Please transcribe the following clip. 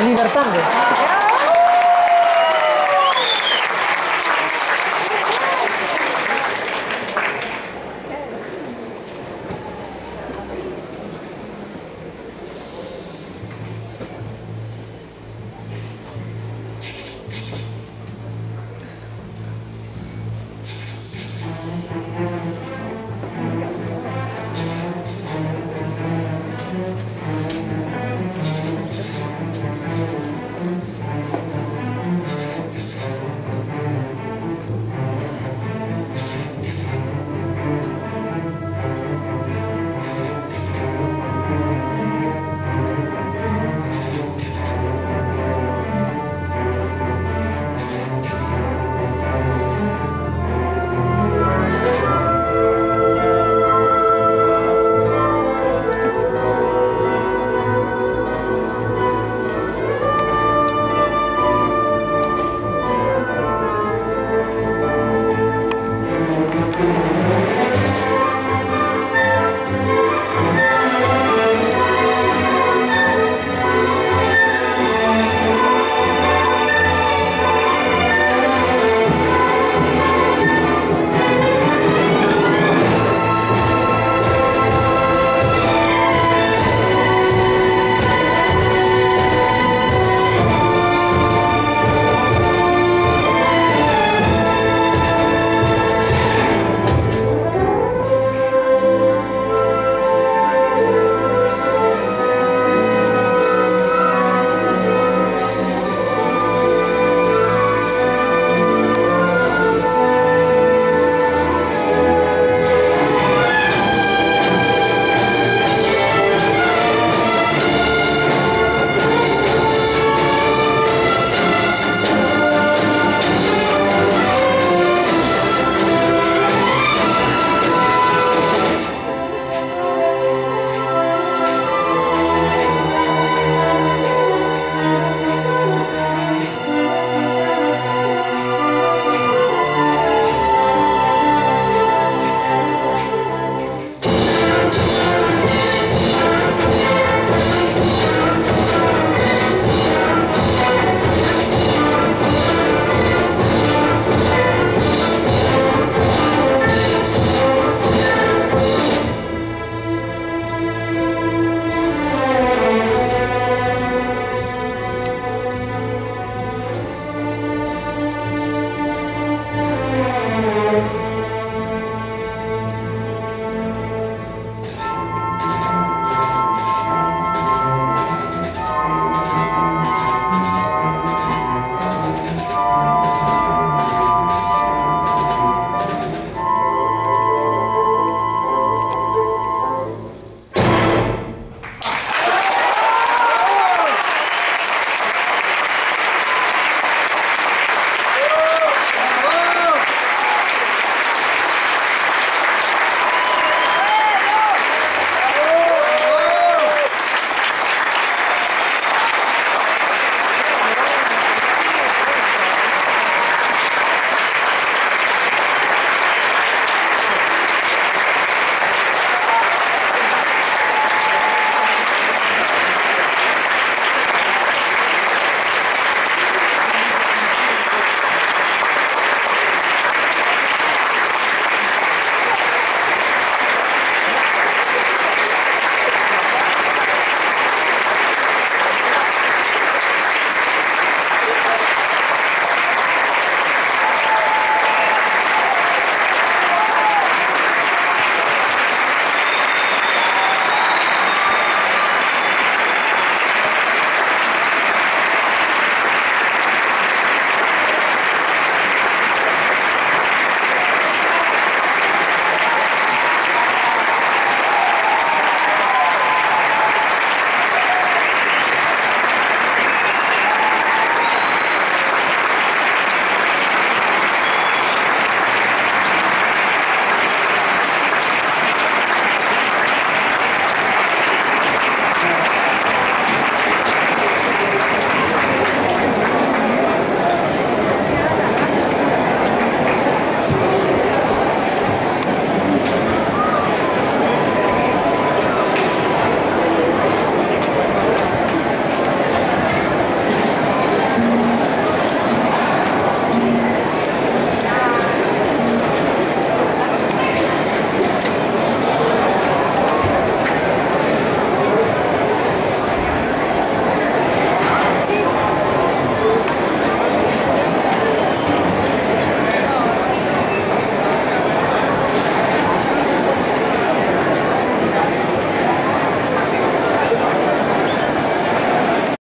Libertando.